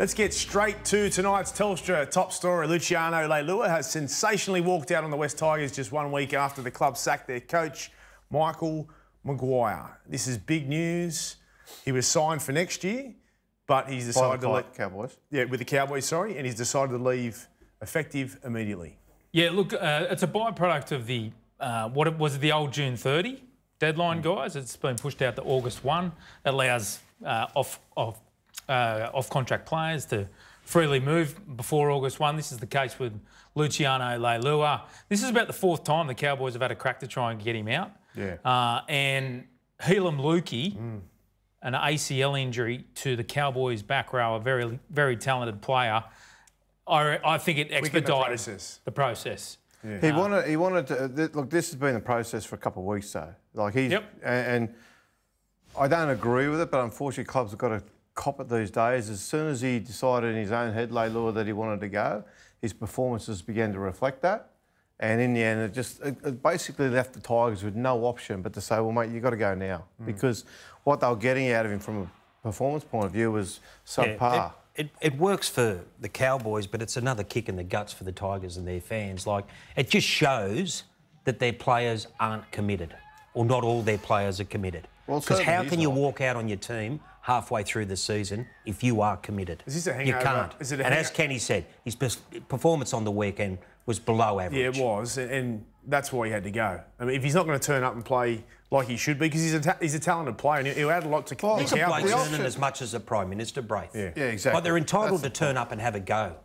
Let's get straight to tonight's Telstra top story. Luciano Leilua has sensationally walked out on the Wests Tigers just one week after the club sacked their coach, Michael Maguire. This is big news. He was signed for next year, but he's decided to leave Cowboys. Yeah, with the Cowboys, sorry, and he's decided to leave effective immediately. Yeah, look, uh, it's a byproduct of the uh, what it was the old June 30 deadline, mm. guys. It's been pushed out to August 1. It allows uh, off off uh, off contract players to freely move before August 1. This is the case with Luciano Leilua. This is about the fourth time the Cowboys have had a crack to try and get him out. Yeah. Uh, and Heilum Luki, mm. an ACL injury to the Cowboys back row, a very, very talented player. I, I think it expedited the process. The process. Yeah. He wanted. He wanted to look. This has been the process for a couple of weeks, though. Like he's yep. and, and I don't agree with it, but unfortunately, clubs have got to cop it these days. As soon as he decided in his own head, Leilua, that he wanted to go, his performances began to reflect that. And in the end, it just it, it basically left the Tigers with no option but to say, well, mate, you've got to go now. Mm. Because what they were getting out of him from a performance point of view was subpar. Yeah, it, it, it, works for the Cowboys, but it's another kick in the guts for the Tigers and their fans. Like, it just shows that their players aren't committed, or not all their players are committed. Because well, how can you walk out on your team halfway through the season if you are committed. Is this a hangover? You can't. Is it and as Kenny said, his performance on the weekend was below average. Yeah, it was, and that's why he had to go. I mean, if he's not going to turn up and play like he should be, because he's a he's a talented player and he'll add a lot to. Well, he's a Blake as much as the Prime Minister Braith. Yeah, yeah exactly. But they're entitled that's to turn up and have a go.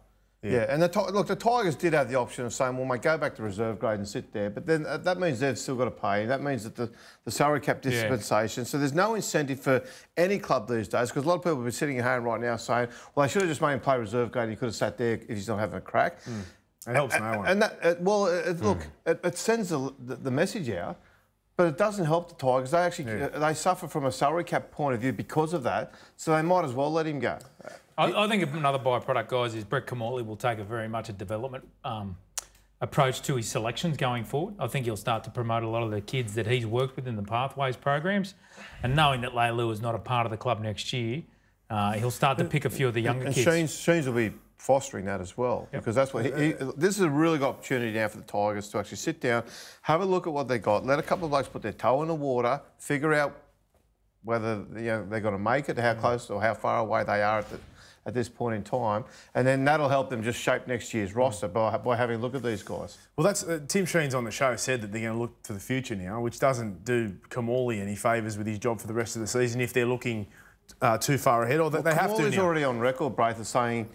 Yeah, yeah and the, look, the Tigers did have the option of saying, well, mate, go back to reserve grade and sit there. But then uh, that means they've still got to pay. That means that the, the salary cap dispensation. Yeah. So there's no incentive for any club these days because a lot of people have been sitting at home right now saying, well, they should have just made him play reserve grade. He could have sat there if he's not having a crack. Mm. It helps no one. And that, uh, well, it, look, mm. it, it, sends the, the, the message out. But it doesn't help the Tigers. They actually yeah. they suffer from a salary cap point of view because of that. So they might as well let him go. I, I think another byproduct, guys, is Brett Kimmorley will take a very much a development um, approach to his selections going forward. I think he'll start to promote a lot of the kids that he's worked with in the Pathways programs. And knowing that Leilua is not a part of the club next year, uh, he'll start to pick a few of the younger and kids. And Sheens will be fostering that as well yep. because that's what he, he, this is a really good opportunity now for the Tigers to actually sit down, have a look at what they got, let a couple of blokes put their toe in the water, figure out whether you know, they're going to make it, how mm. close or how far away they are at the at this point in time, and then that'll help them just shape next year's mm. roster by, by having a look at these guys. Well, that's uh, Tim Sheens on the show said that they're going to look to the future now, which doesn't do Kimmorley any favours with his job for the rest of the season if they're looking uh, too far ahead, or that well, they have to. He's already on record, Braith, as saying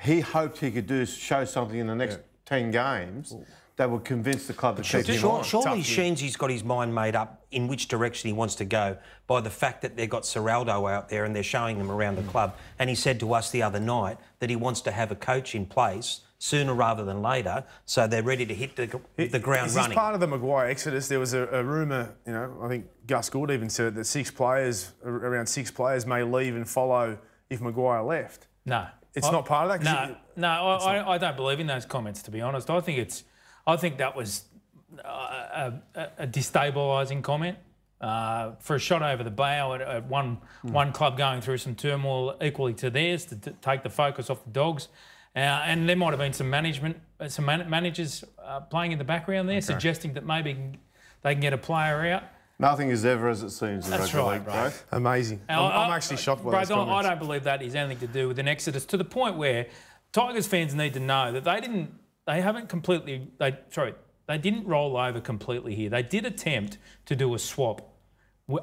he hoped he could do show something in the next yeah. ten games. Ooh that would convince the club to keep him on. Surely Sheensy's got his mind made up in which direction he wants to go by the fact that they've got Ciraldo out there and they're showing him around the club. And he said to us the other night that he wants to have a coach in place sooner rather than later, so they're ready to hit the, the ground Is running. part of the Maguire exodus? There was a, a rumour, you know, I think Gus Gould even said that six players, around six players, may leave and follow if Maguire left. No. It's I, not part of that? No, no, I, I, I, don't believe in those comments, to be honest. I think it's I think that was a, a, a destabilising comment. Uh, for a shot over the bow at, at one mm. one club going through some turmoil equally to theirs to, to take the focus off the dogs, uh, and there might have been some management, uh, some man managers uh, playing in the background there, okay. suggesting that maybe they can get a player out. Nothing is ever as it seems. In That's right, right. Amazing. I'm, I'm, actually shocked by those I don't believe that is anything to do with an exodus to the point where Tigers fans need to know that they didn't they haven't completely, they, sorry, they didn't roll over completely here. They did attempt to do a swap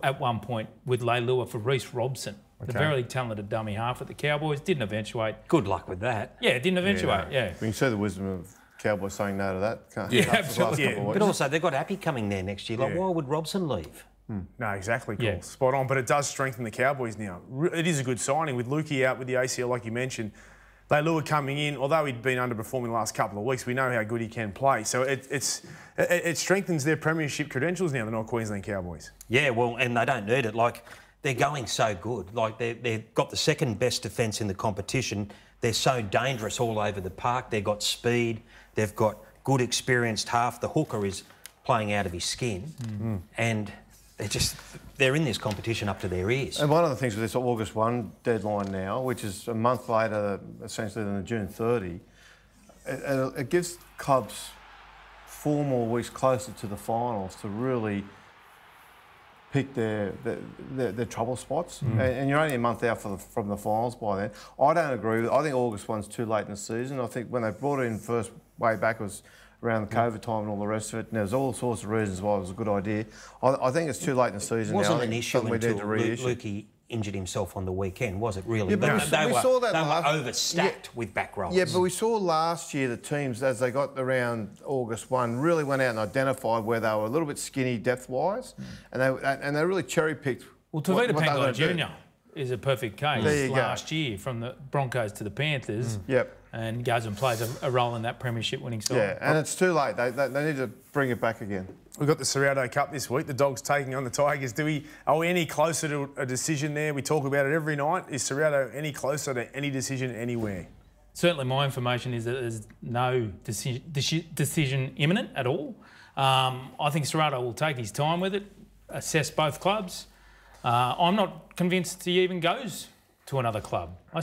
at one point with Leilua for Reece Robson, okay. the very talented dummy half at the Cowboys. Didn't eventuate. Good luck with that. Yeah, it didn't eventuate, yeah. yeah. We can see the wisdom of Cowboys saying no to that. Can't yeah, absolutely. Yeah. But also, they've got Appy coming there next year. Like, yeah. why would Robson leave? Hmm. No, exactly. Cool. Yeah. Spot on. But it does strengthen the Cowboys now. It is a good signing with Luki out with the ACL, like you mentioned. Leilua coming in, although he'd been underperforming the last couple of weeks, we know how good he can play. So it, it's, it, it strengthens their premiership credentials now, the North Queensland Cowboys. Yeah, well, and they don't need it. Like, they're going so good. Like, they've got the second best defence in the competition. They're so dangerous all over the park. They've got speed. They've got good experienced half. The hooker is playing out of his skin. Mm. And they're just they're in this competition up to their ears. And one of the things with this August 1 deadline now, which is a month later, essentially, than the June 30, it, it gives clubs four more weeks closer to the finals to really pick their their, their, their trouble spots. Mm. And, and, you're only a month out the, from the finals by then. I don't agree with I think August 1's too late in the season. I think when they brought it in first way back was around the COVID time and all the rest of it. And there's all sorts of reasons why it was a good idea. I, I think it's too late in the season. It wasn't now. an issue until Luki injured himself on the weekend, was it really? Yeah, but we, they, we were, saw that they last, were overstacked yeah, with back rolls. Yeah, but we saw last year the teams, as they got around August 1, really went out and identified where they were a little bit skinny depth-wise, mm. and they and they really cherry-picked Well, Tevita Pangai Jr. is a perfect case last go. year from the Broncos to the Panthers. Mm. Yep and goes and plays a, a, role in that premiership winning side. Yeah, and it's too late. They, they, they, need to bring it back again. We've got the Ciraldo Cup this week. The Dogs taking on the Tigers. Do we are we any closer to a decision there? We talk about it every night. Is Ciraldo any closer to any decision anywhere? Certainly, my information is that there's no deci- decision imminent at all. Um, I think Ciraldo will take his time with it, assess both clubs. Uh, I'm not convinced he even goes to another club. I